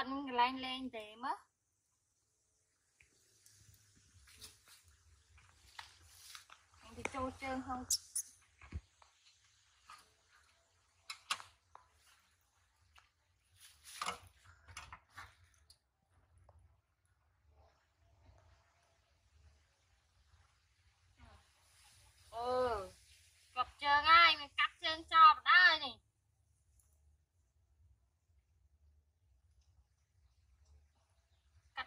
គាត់នឹងកន្លែងលេងទេមើលទៅចូលជើងហង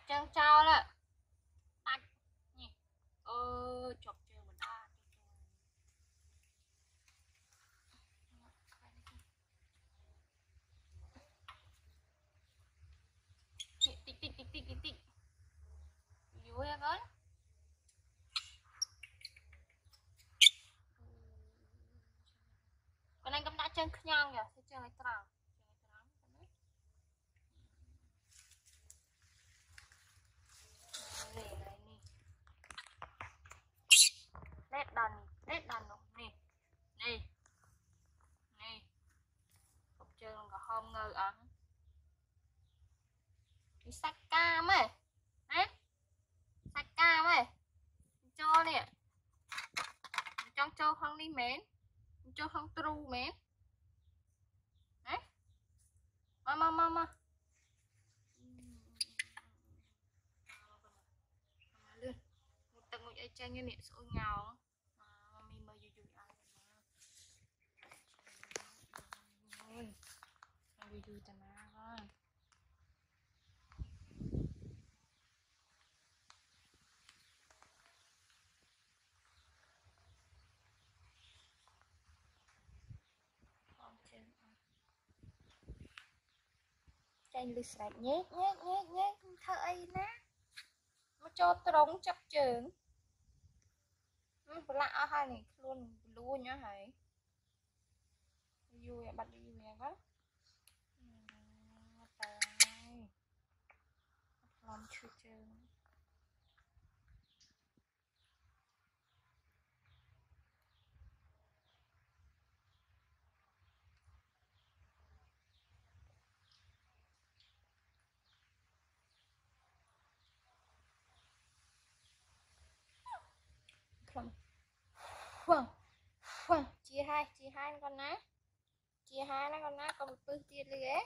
ជើងចោលដាច់នេះអឺជាប់ជើងបណ្ដាតិចតិចតិចតិចតិចតិច យូរហើយកូនកូនឯងកំដាក់ជើងខ្ញងយ៉ាជើងឲ្យត្រង់លេតដល់នេះលេតដល់នោះនេះនេះនេះពុកជើងក្រហមងើអស់នេះសាច់កាមហ៎ណាសាច់កាមហ៎ចូលនេះ ចង់ចូលក្នុងនេះមែនចូលក្នុងទ្រូមែនណាមកមកមកមកទឹកមួយអីចេញនេះស្អុយញ៉ោងមីមើលយូរយូរអើអូយយូរយូរតាណា ចេញលឺស្រែកញែកញែកញែកញែកធ្វើអីណាមកចូលត្រង់ចាប់ជើងប្រឡាក់អស់ហើយនេះខ្លួនលួញអស់ហើយយូរបាត់យូរហ្នឹងក៏តែឡំឈឺជើងខ្លំហ្វឹងហ្វឹងជាហើយជាហើយគាត់ណាជាហើយណាគាត់ណាកុំពឹសទៀតលីហ៎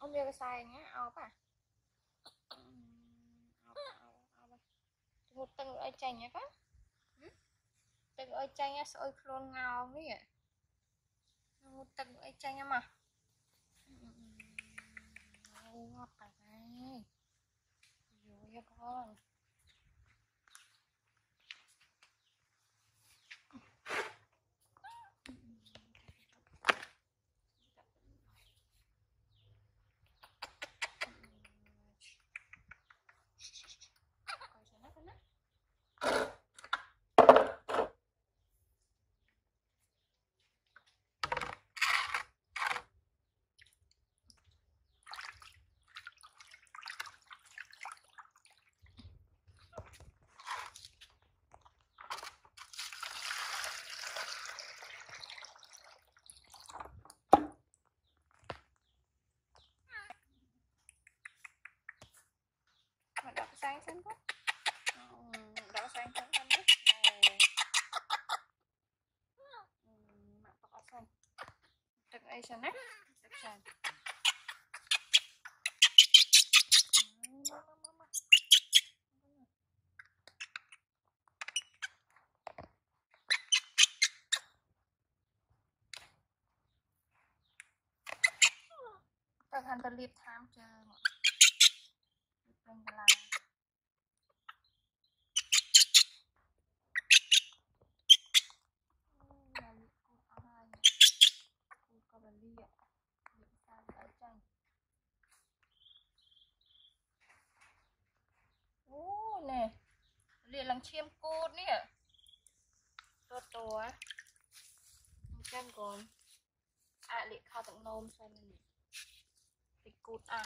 អមយកខ្សែញ៉ាអោបអាអោបអោបអោបងុតទឹកអីចាញ់ហ៎គាត់ទឹកអីចាញ់ស្អុយខ្លួនងោនេះងុតទឹកអីចាញ់ហ៎មកអូងាប់តែហើយយូរយកផង សែងសិនទៅដល់សែងសិនទៅណាមកបកអត់សិនទឹកអីសិនណាទឹកសិនទៅខាងទៅលាបតាមជើងពេញកន្លង ឈាមគូតនេះតតតអញ្ចឹងកូនអាលិខោទឹកនោមសិននេះពីគូតអា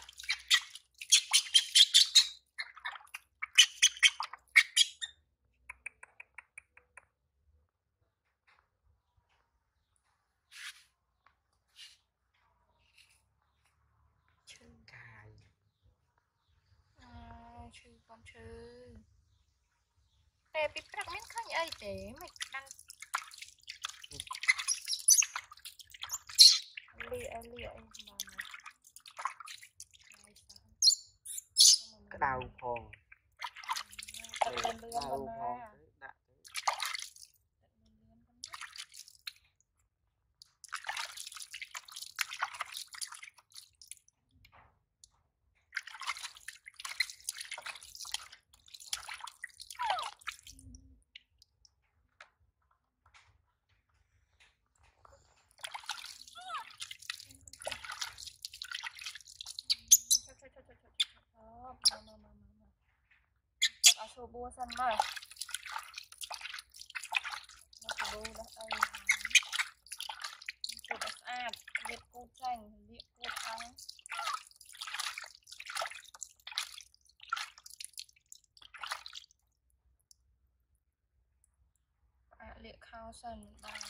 ឈឺកាយអឺឈឺកូនឈឺ តែពីព្រឹកមានឃើញអីទេមិនកាន់លីអីលីអីមកក្តៅផងទឹកលឿនលឿនក្តៅប៉ុណ្ផណាងទៅដាក់ទៅ ឈប់ឈប់ឈប់ឈប់ឈប់ឈប់មកមកមកមក ទឹកឲ្យស្រួលបួសិនមកមកស្រួលដល់អីហើយទុកឲ្យស្អាតលាបគូតចាញ់លាបគូតអង្ផ្អាកលាកខោសិនបាន